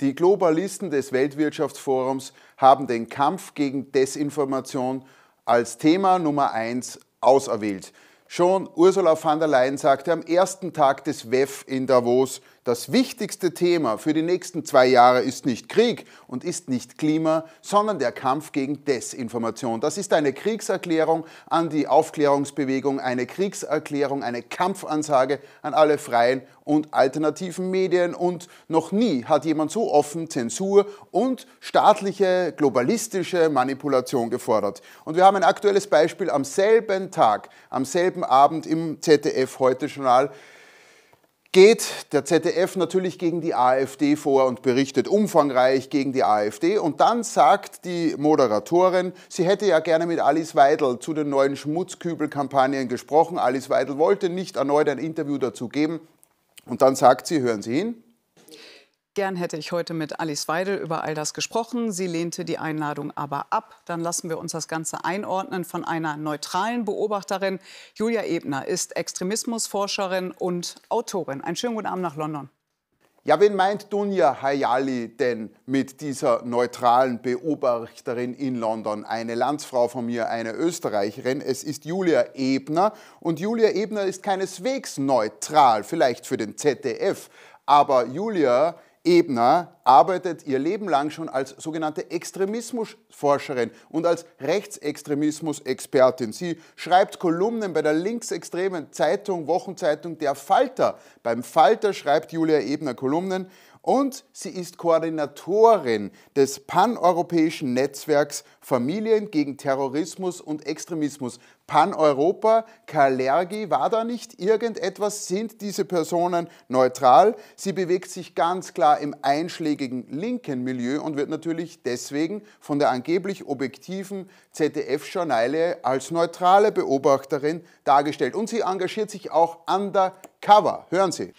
Die Globalisten des Weltwirtschaftsforums haben den Kampf gegen Desinformation als Thema Nummer eins auserwählt. Schon Ursula von der Leyen sagte am ersten Tag des WEF in Davos, das wichtigste Thema für die nächsten zwei Jahre ist nicht Krieg und ist nicht Klima, sondern der Kampf gegen Desinformation. Das ist eine Kriegserklärung an die Aufklärungsbewegung, eine Kriegserklärung, eine Kampfansage an alle freien und alternativen Medien. Und noch nie hat jemand so offen Zensur und staatliche globalistische Manipulation gefordert. Und wir haben ein aktuelles Beispiel am selben Tag, am selben Abend im ZDF Heute Journal geht der ZDF natürlich gegen die AfD vor und berichtet umfangreich gegen die AfD. Und dann sagt die Moderatorin, sie hätte ja gerne mit Alice Weidel zu den neuen Schmutzkübelkampagnen gesprochen. Alice Weidel wollte nicht erneut ein Interview dazu geben. Und dann sagt sie, hören Sie hin. Gern hätte ich heute mit Alice Weidel über all das gesprochen. Sie lehnte die Einladung aber ab. Dann lassen wir uns das Ganze einordnen von einer neutralen Beobachterin. Julia Ebner ist Extremismusforscherin und Autorin. Einen schönen guten Abend nach London. Ja, wen meint Dunja Hayali denn mit dieser neutralen Beobachterin in London? Eine Landsfrau von mir, eine Österreicherin. Es ist Julia Ebner. Und Julia Ebner ist keineswegs neutral, vielleicht für den ZDF. Aber Julia Ebner arbeitet ihr Leben lang schon als sogenannte Extremismusforscherin und als Rechtsextremismus-Expertin. Sie schreibt Kolumnen bei der linksextremen Zeitung, Wochenzeitung Der Falter. Beim Falter schreibt Julia Ebner Kolumnen und sie ist Koordinatorin des paneuropäischen Netzwerks Familien gegen Terrorismus und Extremismus. Pan-Europa, Kalergi, war da nicht irgendetwas? Sind diese Personen neutral? Sie bewegt sich ganz klar im einschlägigen linken Milieu und wird natürlich deswegen von der angeblich objektiven ZDF-Journale als neutrale Beobachterin dargestellt. Und sie engagiert sich auch undercover. Hören Sie.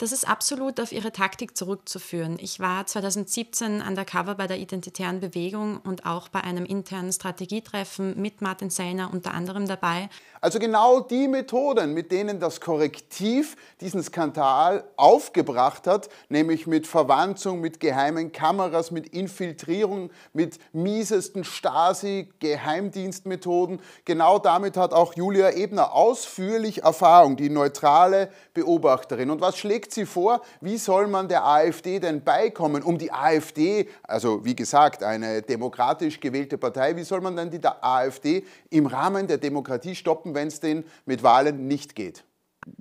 Das ist absolut auf ihre Taktik zurückzuführen. Ich war 2017 undercover bei der Identitären Bewegung und auch bei einem internen Strategietreffen mit Martin Sellner unter anderem dabei. Also genau die Methoden, mit denen das Korrektiv diesen Skandal aufgebracht hat, nämlich mit Verwanzung, mit geheimen Kameras, mit Infiltrierung, mit miesesten Stasi-Geheimdienstmethoden, genau damit hat auch Julia Ebner ausführlich Erfahrung, die neutrale Beobachterin. Und was schlägt schlägt sie vor, wie soll man der AfD denn beikommen, um die AfD, also wie gesagt, eine demokratisch gewählte Partei, wie soll man denn die AfD im Rahmen der Demokratie stoppen, wenn es denn mit Wahlen nicht geht?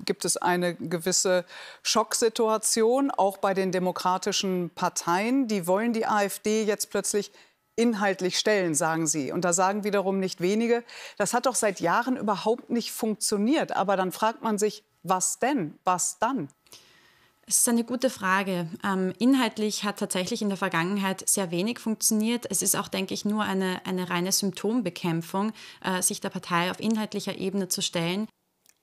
gibt es eine gewisse Schocksituation, auch bei den demokratischen Parteien. Die wollen die AfD jetzt plötzlich inhaltlich stellen, sagen Sie. Und da sagen wiederum nicht wenige, das hat doch seit Jahren überhaupt nicht funktioniert. Aber dann fragt man sich, was denn? Was dann? Es ist eine gute Frage. Ähm, inhaltlich hat tatsächlich in der Vergangenheit sehr wenig funktioniert. Es ist auch, denke ich, nur eine, eine reine Symptombekämpfung, äh, sich der Partei auf inhaltlicher Ebene zu stellen.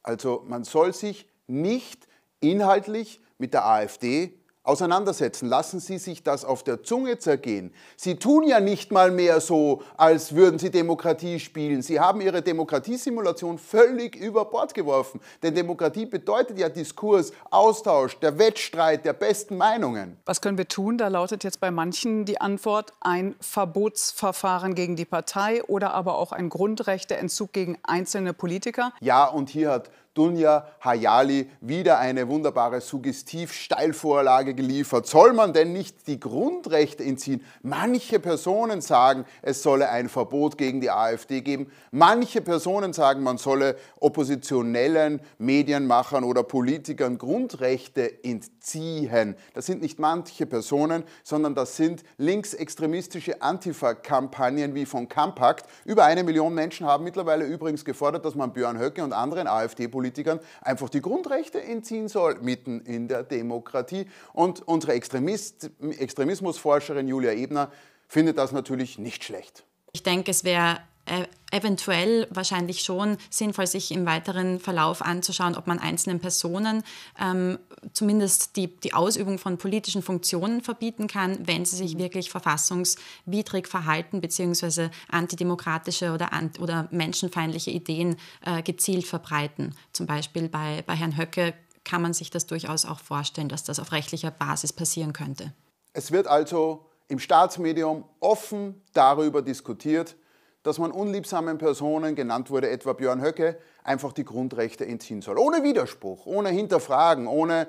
Also man soll sich nicht inhaltlich mit der AfD auseinandersetzen. Lassen Sie sich das auf der Zunge zergehen. Sie tun ja nicht mal mehr so, als würden Sie Demokratie spielen. Sie haben Ihre Demokratiesimulation völlig über Bord geworfen. Denn Demokratie bedeutet ja Diskurs, Austausch, der Wettstreit der besten Meinungen. Was können wir tun? Da lautet jetzt bei manchen die Antwort ein Verbotsverfahren gegen die Partei oder aber auch ein Grundrechteentzug gegen einzelne Politiker. Ja, und hier hat Dunja Hayali wieder eine wunderbare Suggestiv-Steilvorlage geliefert. Soll man denn nicht die Grundrechte entziehen? Manche Personen sagen, es solle ein Verbot gegen die AfD geben. Manche Personen sagen, man solle oppositionellen Medienmachern oder Politikern Grundrechte entziehen. Das sind nicht manche Personen, sondern das sind linksextremistische Antifa-Kampagnen wie von Kampakt. Über eine Million Menschen haben mittlerweile übrigens gefordert, dass man Björn Höcke und anderen AfD-Politikern Politikern einfach die Grundrechte entziehen soll, mitten in der Demokratie. Und unsere Extremist, Extremismusforscherin Julia Ebner findet das natürlich nicht schlecht. Ich denke, es wäre äh, eventuell wahrscheinlich schon sinnvoll, sich im weiteren Verlauf anzuschauen, ob man einzelnen Personen ähm, zumindest die, die Ausübung von politischen Funktionen verbieten kann, wenn sie sich wirklich verfassungswidrig verhalten bzw. antidemokratische oder, oder menschenfeindliche Ideen äh, gezielt verbreiten. Zum Beispiel bei, bei Herrn Höcke kann man sich das durchaus auch vorstellen, dass das auf rechtlicher Basis passieren könnte. Es wird also im Staatsmedium offen darüber diskutiert, dass man unliebsamen Personen, genannt wurde etwa Björn Höcke, einfach die Grundrechte entziehen soll. Ohne Widerspruch, ohne Hinterfragen, ohne,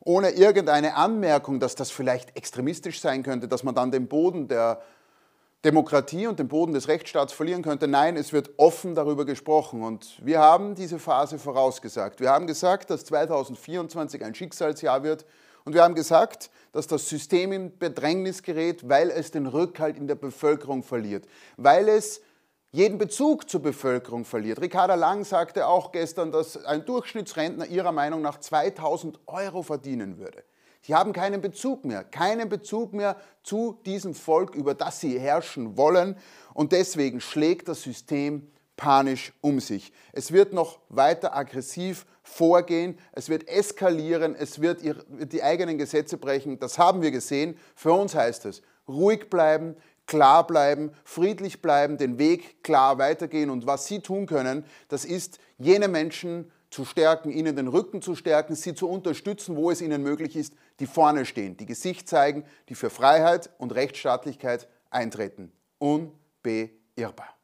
ohne irgendeine Anmerkung, dass das vielleicht extremistisch sein könnte, dass man dann den Boden der Demokratie und den Boden des Rechtsstaats verlieren könnte. Nein, es wird offen darüber gesprochen. Und wir haben diese Phase vorausgesagt. Wir haben gesagt, dass 2024 ein Schicksalsjahr wird. Und wir haben gesagt, dass das System in Bedrängnis gerät, weil es den Rückhalt in der Bevölkerung verliert, weil es jeden Bezug zur Bevölkerung verliert. Ricarda Lang sagte auch gestern, dass ein Durchschnittsrentner ihrer Meinung nach 2000 Euro verdienen würde. Sie haben keinen Bezug mehr, keinen Bezug mehr zu diesem Volk, über das sie herrschen wollen. Und deswegen schlägt das System panisch um sich. Es wird noch weiter aggressiv vorgehen, es wird eskalieren, es wird die eigenen Gesetze brechen. Das haben wir gesehen. Für uns heißt es, ruhig bleiben, klar bleiben, friedlich bleiben, den Weg klar weitergehen. Und was Sie tun können, das ist, jene Menschen zu stärken, ihnen den Rücken zu stärken, sie zu unterstützen, wo es ihnen möglich ist, die vorne stehen, die Gesicht zeigen, die für Freiheit und Rechtsstaatlichkeit eintreten. Unbeirrbar.